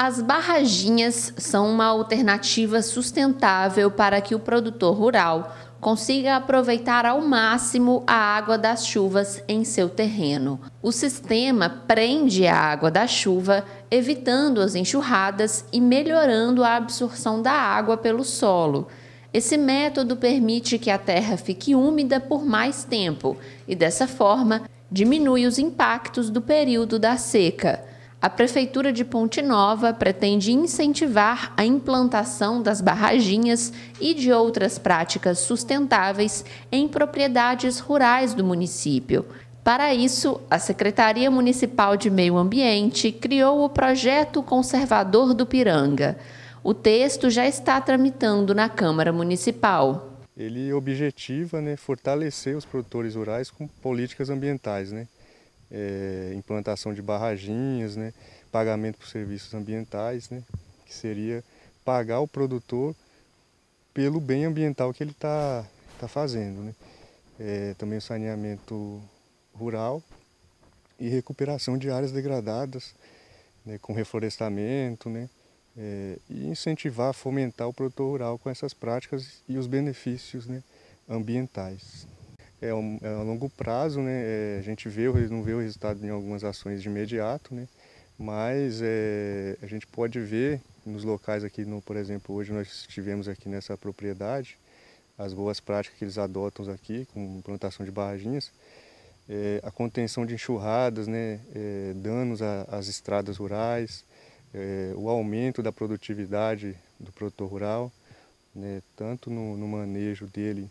As barraginhas são uma alternativa sustentável para que o produtor rural consiga aproveitar ao máximo a água das chuvas em seu terreno. O sistema prende a água da chuva, evitando as enxurradas e melhorando a absorção da água pelo solo. Esse método permite que a terra fique úmida por mais tempo e, dessa forma, diminui os impactos do período da seca. A Prefeitura de Ponte Nova pretende incentivar a implantação das barraginhas e de outras práticas sustentáveis em propriedades rurais do município. Para isso, a Secretaria Municipal de Meio Ambiente criou o Projeto Conservador do Piranga. O texto já está tramitando na Câmara Municipal. Ele objetiva né, fortalecer os produtores rurais com políticas ambientais. Né? É, implantação de barraginhas, né, pagamento por serviços ambientais, né, que seria pagar o produtor pelo bem ambiental que ele está tá fazendo. Né. É, também o saneamento rural e recuperação de áreas degradadas, né, com reflorestamento, né, é, e incentivar, fomentar o produtor rural com essas práticas e os benefícios né, ambientais é, um, é a longo prazo, né? É, a gente vê, não vê o resultado em algumas ações de imediato, né? Mas é, a gente pode ver nos locais aqui, no, por exemplo, hoje nós estivemos aqui nessa propriedade, as boas práticas que eles adotam aqui, com plantação de barraginhas, é, a contenção de enxurradas, né, é, danos às estradas rurais, é, o aumento da produtividade do produtor rural, né, tanto no, no manejo dele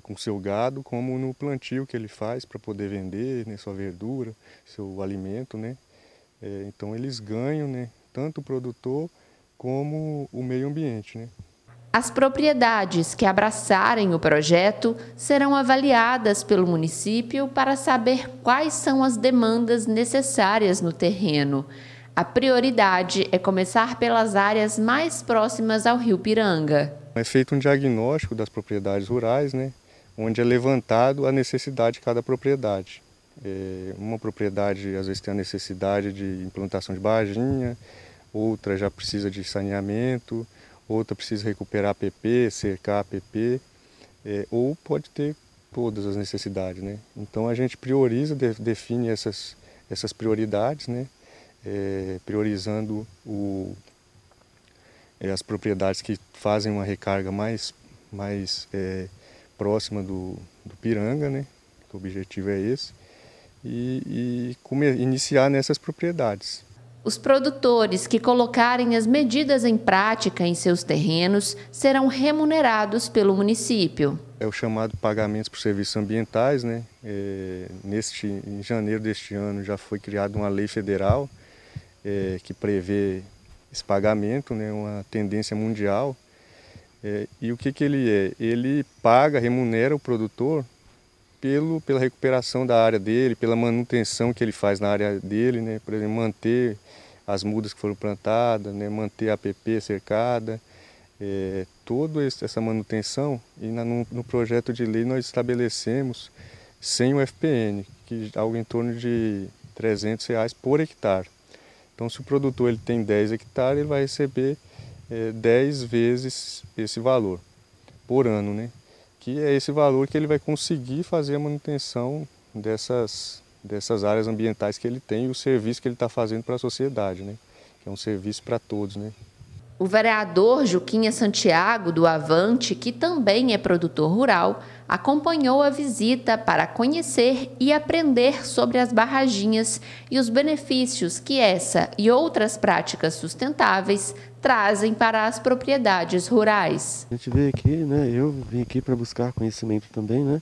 com seu gado, como no plantio que ele faz para poder vender né, sua verdura, seu alimento. Né? É, então eles ganham né, tanto o produtor como o meio ambiente. Né? As propriedades que abraçarem o projeto serão avaliadas pelo município para saber quais são as demandas necessárias no terreno. A prioridade é começar pelas áreas mais próximas ao rio Piranga. É feito um diagnóstico das propriedades rurais, né, onde é levantado a necessidade de cada propriedade. É, uma propriedade às vezes tem a necessidade de implantação de barraginha, outra já precisa de saneamento, outra precisa recuperar APP, cercar APP, é, ou pode ter todas as necessidades. Né? Então a gente prioriza, define essas, essas prioridades, né? É, priorizando o, é, as propriedades que fazem uma recarga mais, mais é, próxima do, do Piranga, né? o objetivo é esse, e, e iniciar nessas propriedades. Os produtores que colocarem as medidas em prática em seus terrenos serão remunerados pelo município. É o chamado pagamentos por serviços ambientais. Né? É, neste, em janeiro deste ano já foi criada uma lei federal é, que prevê esse pagamento, né, uma tendência mundial. É, e o que, que ele é? Ele paga, remunera o produtor pelo, pela recuperação da área dele, pela manutenção que ele faz na área dele, né? por exemplo, manter as mudas que foram plantadas, né? manter a APP cercada, é, toda essa manutenção. E na, no, no, projeto de lei nós estabelecemos sem o FPN, que é algo em torno de 300 reais por hectare. Então, se o produtor ele tem 10 hectares, ele vai receber é, 10 vezes esse valor por ano, né? Que é esse valor que ele vai conseguir fazer a manutenção dessas, dessas áreas ambientais que ele tem e o serviço que ele está fazendo para a sociedade, né? Que é um serviço para todos, né? O vereador Juquinha Santiago, do Avante, que também é produtor rural, acompanhou a visita para conhecer e aprender sobre as barraginhas e os benefícios que essa e outras práticas sustentáveis trazem para as propriedades rurais. A gente veio aqui, né? Eu vim aqui para buscar conhecimento também, né?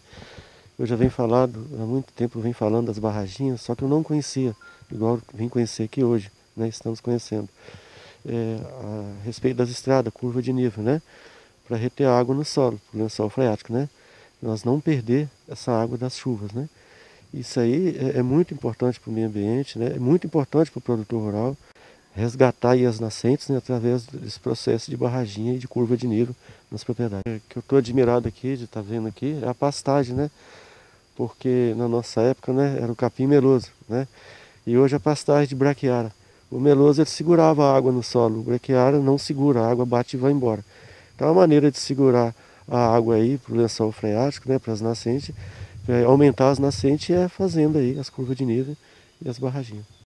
Eu já venho falado, há muito tempo eu venho falando das barraginhas, só que eu não conhecia, igual vim conhecer aqui hoje, né? Estamos conhecendo é, a respeito das estradas, curva de nível, né? Para reter água no solo, no lençol freático, né? Nós não perder essa água das chuvas, né? Isso aí é, é muito importante para o meio ambiente, né? É muito importante para o produtor rural resgatar as nascentes né, através desse processo de barraginha e de curva de nível nas propriedades. O que eu estou admirado aqui de estar tá vendo aqui é a pastagem, né? Porque na nossa época, né, era o capim meloso, né? E hoje a pastagem de braquiara. O meloso ele segurava a água no solo, o braquiária não segura, a água bate e vai embora. Então a maneira de segurar a água aí para o lençol freático, né, para as nascentes, é aumentar as nascentes é fazendo aí as curvas de nível e as barraginhas.